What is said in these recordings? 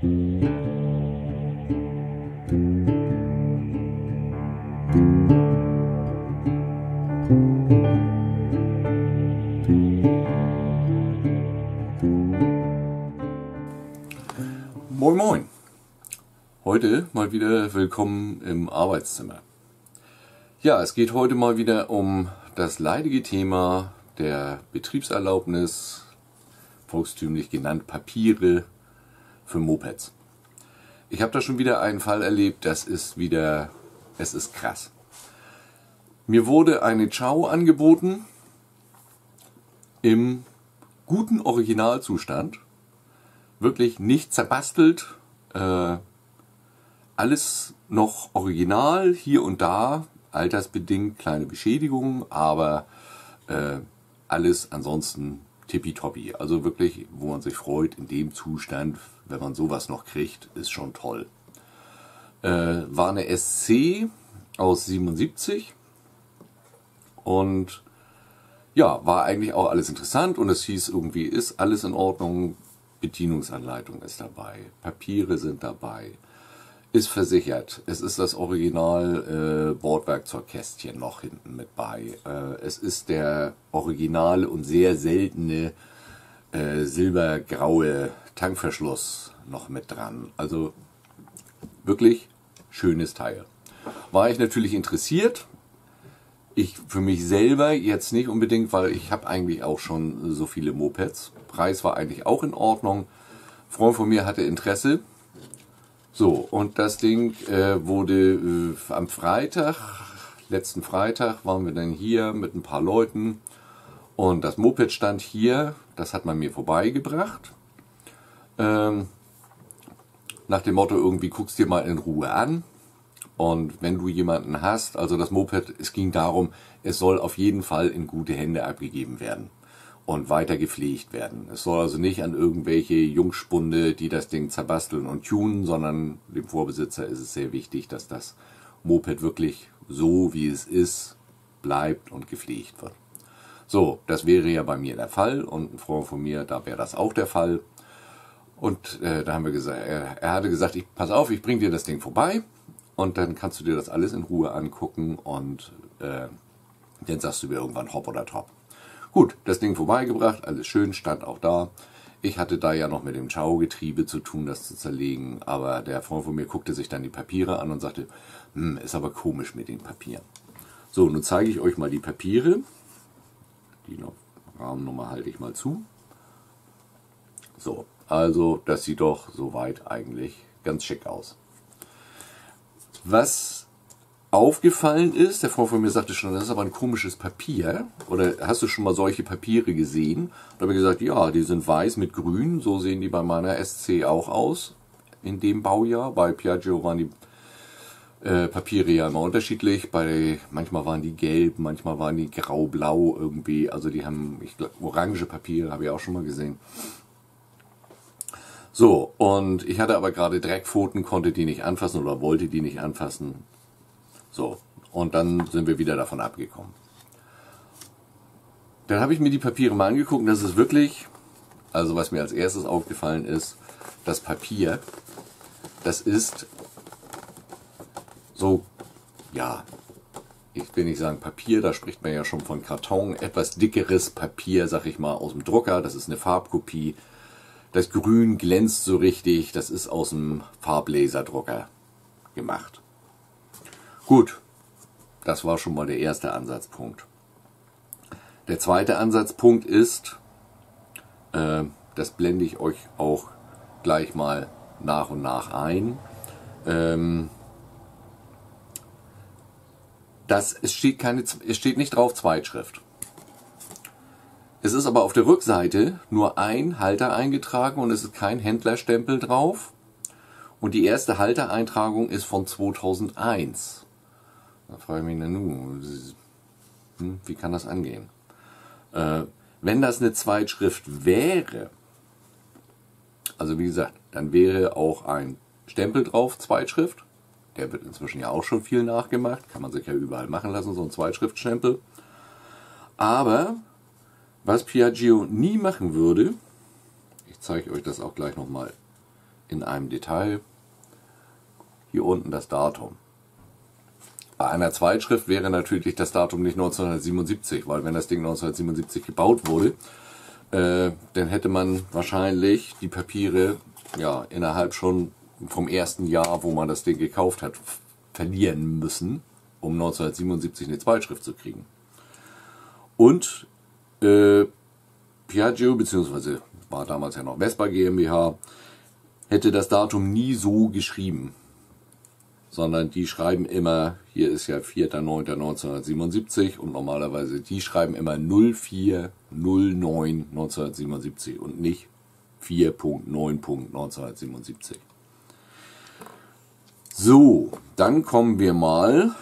Moin Moin! Heute mal wieder willkommen im Arbeitszimmer. Ja, es geht heute mal wieder um das leidige Thema der Betriebserlaubnis, volkstümlich genannt Papiere für Mopeds. Ich habe da schon wieder einen Fall erlebt, das ist wieder, es ist krass. Mir wurde eine Chow angeboten im guten Originalzustand, wirklich nicht zerbastelt, äh, alles noch original, hier und da, altersbedingt kleine Beschädigungen, aber äh, alles ansonsten tippitoppi. Also wirklich, wo man sich freut, in dem Zustand, wenn man sowas noch kriegt, ist schon toll. Äh, war eine SC aus 77 und ja, war eigentlich auch alles interessant und es hieß irgendwie, ist alles in Ordnung, Bedienungsanleitung ist dabei, Papiere sind dabei, ist versichert. Es ist das Original äh, Bordwerkzeugkästchen noch hinten mit bei. Äh, es ist der originale und sehr seltene äh, silbergraue Tankverschluss noch mit dran. Also wirklich schönes Teil. War ich natürlich interessiert. Ich für mich selber jetzt nicht unbedingt, weil ich habe eigentlich auch schon so viele Mopeds. Preis war eigentlich auch in Ordnung. Freund von mir hatte Interesse, so, und das Ding äh, wurde äh, am Freitag, letzten Freitag, waren wir dann hier mit ein paar Leuten und das Moped stand hier, das hat man mir vorbeigebracht. Ähm, nach dem Motto, irgendwie guckst dir mal in Ruhe an. Und wenn du jemanden hast, also das Moped, es ging darum, es soll auf jeden Fall in gute Hände abgegeben werden und weiter gepflegt werden. Es soll also nicht an irgendwelche Jungspunde, die das Ding zerbasteln und tunen, sondern dem Vorbesitzer ist es sehr wichtig, dass das Moped wirklich so wie es ist, bleibt und gepflegt wird. So, das wäre ja bei mir der Fall und ein Freund von mir, da wäre das auch der Fall. Und äh, da haben wir gesagt, er, er hatte gesagt, ich pass auf, ich bring dir das Ding vorbei und dann kannst du dir das alles in Ruhe angucken und äh, dann sagst du mir irgendwann hopp oder top. Gut, das Ding vorbeigebracht, alles schön, stand auch da. Ich hatte da ja noch mit dem Chao-Getriebe zu tun, das zu zerlegen, aber der Freund von mir guckte sich dann die Papiere an und sagte, hm, ist aber komisch mit den Papieren. So, nun zeige ich euch mal die Papiere. Die Rahmennummer halte ich mal zu. So, also das sieht doch soweit eigentlich ganz schick aus. Was aufgefallen ist, der Freund von mir sagte schon, das ist aber ein komisches Papier. Oder hast du schon mal solche Papiere gesehen? Da habe ich gesagt, ja, die sind weiß mit grün. So sehen die bei meiner SC auch aus. In dem Baujahr. Bei Piaggio waren äh, Papiere ja immer unterschiedlich. Bei, manchmal waren die gelb, manchmal waren die grau-blau irgendwie. Also die haben, ich glaube, orange Papiere habe ich auch schon mal gesehen. So, und ich hatte aber gerade Dreckpfoten, konnte die nicht anfassen oder wollte die nicht anfassen. So, und dann sind wir wieder davon abgekommen. Dann habe ich mir die Papiere mal angeguckt und das ist wirklich, also was mir als erstes aufgefallen ist, das Papier, das ist so, ja, ich will nicht sagen Papier, da spricht man ja schon von Karton, etwas dickeres Papier, sag ich mal, aus dem Drucker, das ist eine Farbkopie. Das Grün glänzt so richtig, das ist aus dem Farblaserdrucker gemacht. Gut, das war schon mal der erste Ansatzpunkt. Der zweite Ansatzpunkt ist, äh, das blende ich euch auch gleich mal nach und nach ein. Ähm, das, es, steht keine, es steht nicht drauf Zweitschrift. Es ist aber auf der Rückseite nur ein Halter eingetragen und es ist kein Händlerstempel drauf. Und die erste Haltereintragung ist von 2001. Da frage ich mich, na nu, hm, wie kann das angehen? Äh, wenn das eine Zweitschrift wäre, also wie gesagt, dann wäre auch ein Stempel drauf, Zweitschrift. Der wird inzwischen ja auch schon viel nachgemacht. Kann man sich ja überall machen lassen, so ein Zweitschriftstempel. Aber was Piaggio nie machen würde, ich zeige euch das auch gleich nochmal in einem Detail. Hier unten das Datum. Bei einer Zweitschrift wäre natürlich das Datum nicht 1977, weil wenn das Ding 1977 gebaut wurde, äh, dann hätte man wahrscheinlich die Papiere ja innerhalb schon vom ersten Jahr, wo man das Ding gekauft hat, verlieren müssen, um 1977 eine Zweitschrift zu kriegen. Und äh, Piaggio, beziehungsweise war damals ja noch Vespa GmbH, hätte das Datum nie so geschrieben, sondern die schreiben immer, hier ist ja 4.9.1977 und normalerweise die schreiben immer 04.09.1977 und nicht 4.9.1977. So, dann kommen wir mal,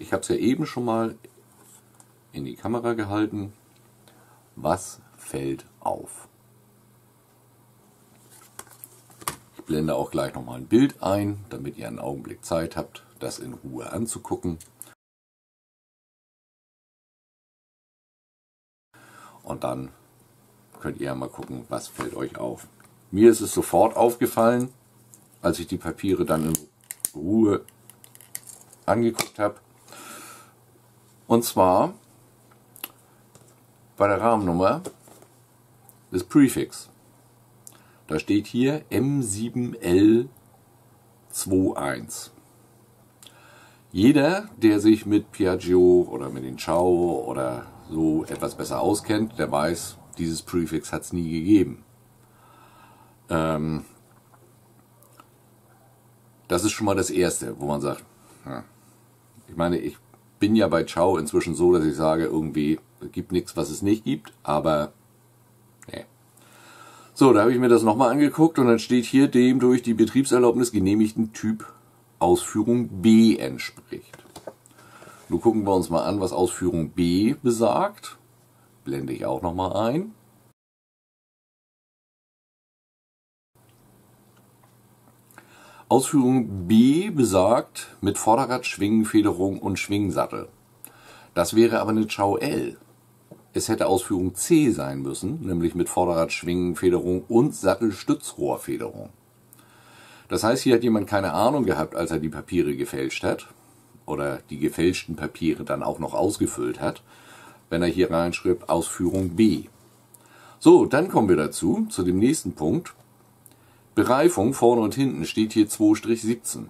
ich habe es ja eben schon mal in die Kamera gehalten, was fällt auf? Ich blende auch gleich nochmal ein Bild ein, damit ihr einen Augenblick Zeit habt, das in Ruhe anzugucken. Und dann könnt ihr mal gucken, was fällt euch auf. Mir ist es sofort aufgefallen, als ich die Papiere dann in Ruhe angeguckt habe. Und zwar bei der Rahmennummer des Prefix. Da steht hier M7L21. Jeder, der sich mit Piaggio oder mit den Ciao oder so etwas besser auskennt, der weiß, dieses Prefix hat es nie gegeben. Ähm, das ist schon mal das Erste, wo man sagt, ja. ich meine, ich bin ja bei Ciao inzwischen so, dass ich sage, irgendwie, gibt nichts, was es nicht gibt, aber nee. So, da habe ich mir das nochmal angeguckt und dann steht hier dem durch die Betriebserlaubnis genehmigten Typ Ausführung B entspricht. Nun gucken wir uns mal an, was Ausführung B besagt. Blende ich auch nochmal ein. Ausführung B besagt mit Vorderrad, Schwingenfederung und Schwingsattel. Das wäre aber eine Chau L. Es hätte Ausführung C sein müssen, nämlich mit Vorderrad, Schwingenfederung und Sattelstützrohrfederung. Das heißt, hier hat jemand keine Ahnung gehabt, als er die Papiere gefälscht hat oder die gefälschten Papiere dann auch noch ausgefüllt hat, wenn er hier reinschreibt Ausführung B. So, dann kommen wir dazu, zu dem nächsten Punkt. Bereifung vorne und hinten steht hier 2-17.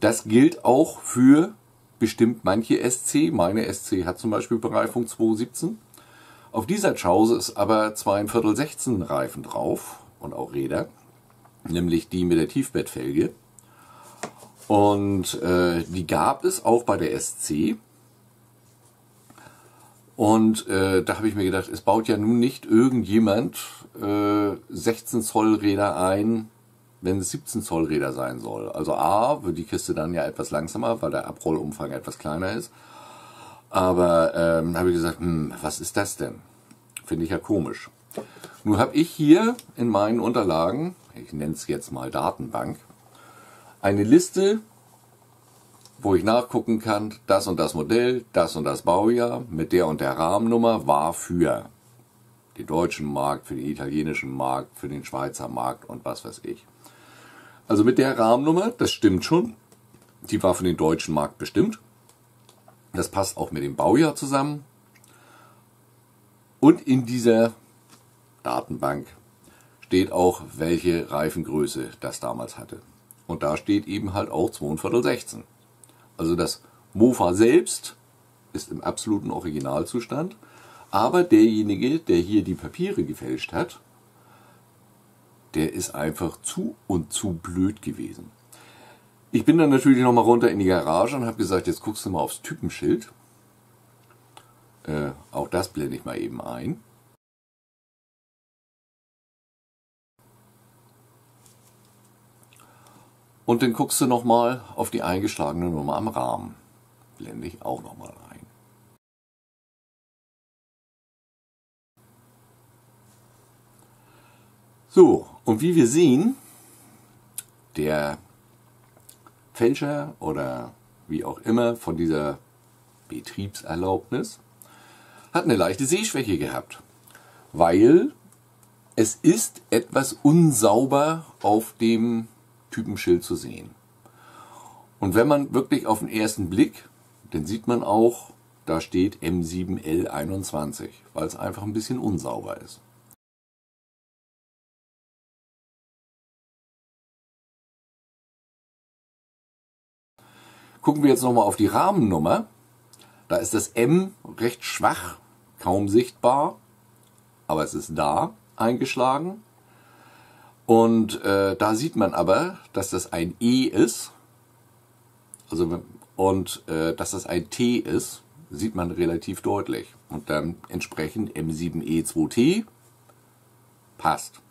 Das gilt auch für bestimmt manche SC. Meine SC hat zum Beispiel Bereifung 2-17. Auf dieser Chause ist aber 2 Viertel 16 Reifen drauf und auch Räder nämlich die mit der Tiefbettfelge. Und äh, die gab es auch bei der SC. Und äh, da habe ich mir gedacht, es baut ja nun nicht irgendjemand äh, 16 Zoll Räder ein, wenn es 17 Zoll Räder sein soll. Also A, wird die Kiste dann ja etwas langsamer, weil der Abrollumfang etwas kleiner ist. Aber ähm, habe ich gesagt, hm, was ist das denn? Finde ich ja komisch. Nun habe ich hier in meinen Unterlagen ich nenne es jetzt mal Datenbank, eine Liste, wo ich nachgucken kann, das und das Modell, das und das Baujahr mit der und der Rahmennummer war für den deutschen Markt, für den italienischen Markt, für den Schweizer Markt und was weiß ich. Also mit der Rahmennummer, das stimmt schon, die war für den deutschen Markt bestimmt. Das passt auch mit dem Baujahr zusammen. Und in dieser Datenbank steht auch, welche Reifengröße das damals hatte. Und da steht eben halt auch 2 Viertel 16. Also das Mofa selbst ist im absoluten Originalzustand, aber derjenige, der hier die Papiere gefälscht hat, der ist einfach zu und zu blöd gewesen. Ich bin dann natürlich nochmal runter in die Garage und habe gesagt, jetzt guckst du mal aufs Typenschild. Äh, auch das blende ich mal eben ein. Und dann guckst du nochmal auf die eingeschlagene Nummer am Rahmen. Blende ich auch nochmal ein. So, und wie wir sehen, der Fälscher oder wie auch immer von dieser Betriebserlaubnis hat eine leichte Sehschwäche gehabt, weil es ist etwas unsauber auf dem Typenschild zu sehen. Und wenn man wirklich auf den ersten Blick, dann sieht man auch, da steht M7L21, weil es einfach ein bisschen unsauber ist. Gucken wir jetzt nochmal auf die Rahmennummer. Da ist das M recht schwach, kaum sichtbar, aber es ist da eingeschlagen. Und äh, da sieht man aber, dass das ein E ist. Also, und äh, dass das ein T ist, sieht man relativ deutlich. Und dann entsprechend M7E2T passt.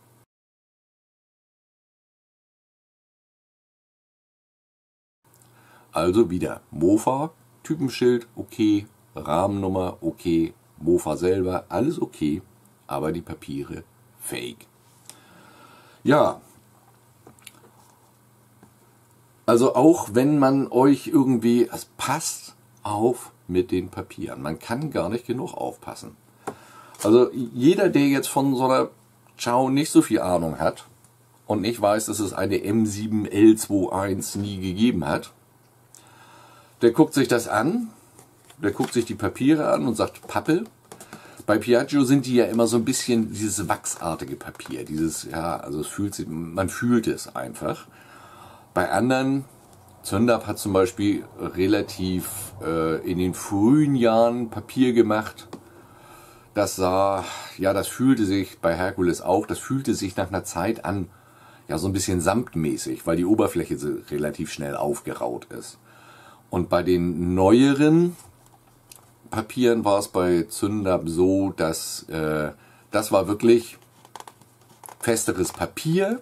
Also wieder Mofa, Typenschild okay, Rahmennummer okay, Mofa selber alles okay, aber die Papiere fake. Ja, also auch wenn man euch irgendwie, es passt auf mit den Papieren. Man kann gar nicht genug aufpassen. Also jeder, der jetzt von so einer Ciao nicht so viel Ahnung hat und nicht weiß, dass es eine M7L21 nie gegeben hat, der guckt sich das an, der guckt sich die Papiere an und sagt, Pappe. Bei Piaggio sind die ja immer so ein bisschen dieses wachsartige Papier, dieses, ja, also es fühlt sich, man fühlt es einfach. Bei anderen, Zündab hat zum Beispiel relativ äh, in den frühen Jahren Papier gemacht. Das sah, ja, das fühlte sich bei Herkules auch, das fühlte sich nach einer Zeit an, ja, so ein bisschen samtmäßig, weil die Oberfläche relativ schnell aufgeraut ist. Und bei den neueren Papieren war es bei Zündab so, dass äh, das war wirklich festeres Papier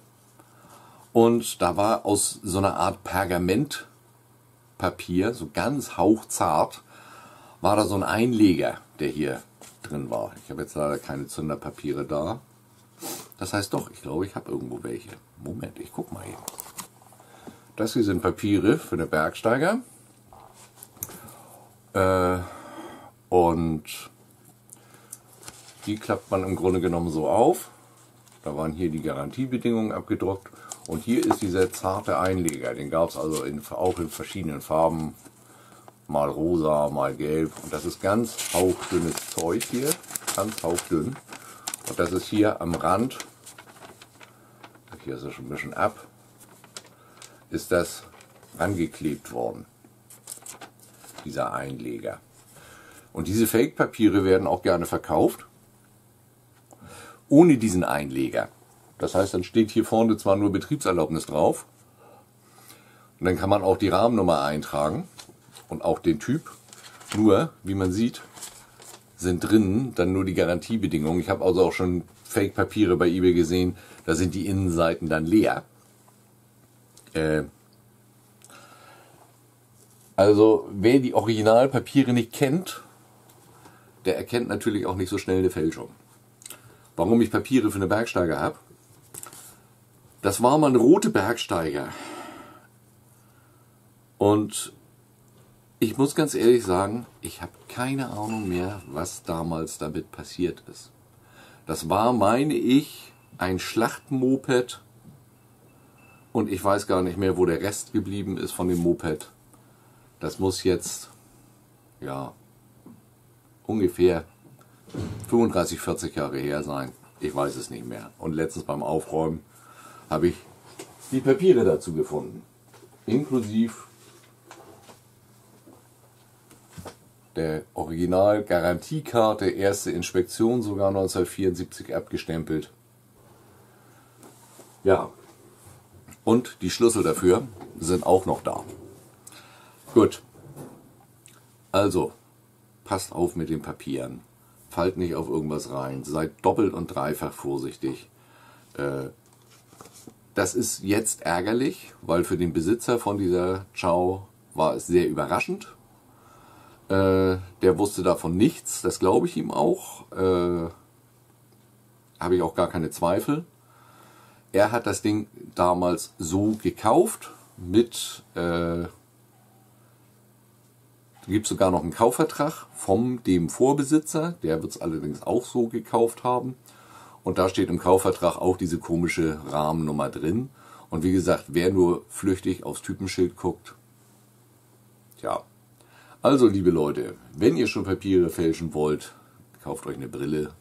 und da war aus so einer Art Pergamentpapier, so ganz hauchzart, war da so ein Einleger, der hier drin war. Ich habe jetzt leider keine Zünderpapiere da. Das heißt doch, ich glaube, ich habe irgendwo welche. Moment, ich guck mal hier. Das hier sind Papiere für den Bergsteiger. Äh, und die klappt man im Grunde genommen so auf. Da waren hier die Garantiebedingungen abgedruckt. Und hier ist dieser zarte Einleger. Den gab es also in, auch in verschiedenen Farben. Mal rosa, mal gelb. Und das ist ganz hauchdünnes Zeug hier. Ganz hauchdünn. Und das ist hier am Rand. Hier ist es schon ein bisschen ab. Ist das angeklebt worden dieser Einleger. Und diese Fake-Papiere werden auch gerne verkauft, ohne diesen Einleger. Das heißt, dann steht hier vorne zwar nur Betriebserlaubnis drauf, und dann kann man auch die Rahmennummer eintragen und auch den Typ. Nur, wie man sieht, sind drinnen dann nur die Garantiebedingungen. Ich habe also auch schon Fake-Papiere bei eBay gesehen, da sind die Innenseiten dann leer. Äh, also wer die Originalpapiere nicht kennt, der erkennt natürlich auch nicht so schnell eine Fälschung. Warum ich Papiere für eine Bergsteiger habe? Das war mal eine rote Bergsteiger. Und ich muss ganz ehrlich sagen, ich habe keine Ahnung mehr, was damals damit passiert ist. Das war, meine ich, ein Schlachtmoped und ich weiß gar nicht mehr, wo der Rest geblieben ist von dem Moped. Das muss jetzt, ja, ungefähr 35, 40 Jahre her sein. Ich weiß es nicht mehr. Und letztens beim Aufräumen habe ich die Papiere dazu gefunden. Inklusive der Original-Garantiekarte, erste Inspektion sogar 1974 abgestempelt. Ja, und die Schlüssel dafür sind auch noch da. Gut. Also, passt auf mit den Papieren. Fallt nicht auf irgendwas rein. Seid doppelt und dreifach vorsichtig. Äh, das ist jetzt ärgerlich, weil für den Besitzer von dieser Chow war es sehr überraschend. Äh, der wusste davon nichts, das glaube ich ihm auch. Äh, Habe ich auch gar keine Zweifel. Er hat das Ding damals so gekauft mit da gibt es sogar noch einen Kaufvertrag vom dem Vorbesitzer, der wird es allerdings auch so gekauft haben. Und da steht im Kaufvertrag auch diese komische Rahmennummer drin. Und wie gesagt, wer nur flüchtig aufs Typenschild guckt, tja. Also, liebe Leute, wenn ihr schon Papiere fälschen wollt, kauft euch eine Brille,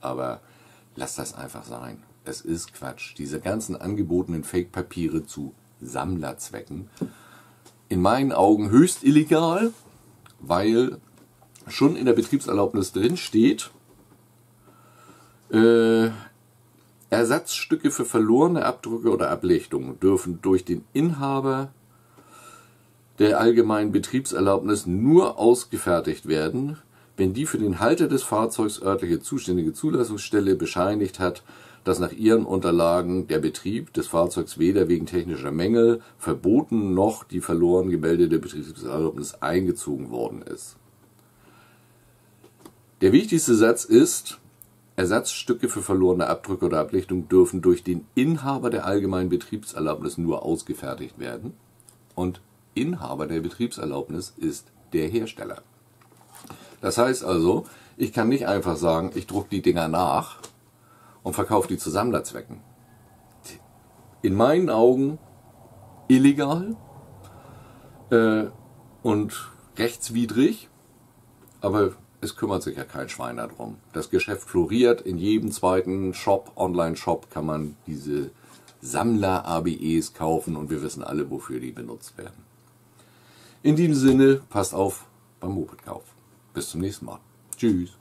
aber lasst das einfach sein. Es ist Quatsch. Diese ganzen angebotenen Fake-Papiere zu Sammlerzwecken, in meinen Augen höchst illegal, weil schon in der Betriebserlaubnis drin steht, äh, Ersatzstücke für verlorene Abdrücke oder Ablichtungen dürfen durch den Inhaber der allgemeinen Betriebserlaubnis nur ausgefertigt werden, wenn die für den Halter des Fahrzeugs örtliche zuständige Zulassungsstelle bescheinigt hat, dass nach ihren Unterlagen der Betrieb des Fahrzeugs weder wegen technischer Mängel verboten noch die verloren gemeldete Betriebserlaubnis eingezogen worden ist. Der wichtigste Satz ist, Ersatzstücke für verlorene Abdrücke oder Ablichtung dürfen durch den Inhaber der allgemeinen Betriebserlaubnis nur ausgefertigt werden. Und Inhaber der Betriebserlaubnis ist der Hersteller. Das heißt also, ich kann nicht einfach sagen, ich drucke die Dinger nach und verkaufe die zu Sammlerzwecken. In meinen Augen illegal äh, und rechtswidrig, aber es kümmert sich ja kein Schwein darum. Das Geschäft floriert. In jedem zweiten Shop, Online-Shop, kann man diese Sammler-ABEs kaufen und wir wissen alle, wofür die benutzt werden. In diesem Sinne, passt auf beim Mopedkauf. Bis zum nächsten Mal. Tschüss.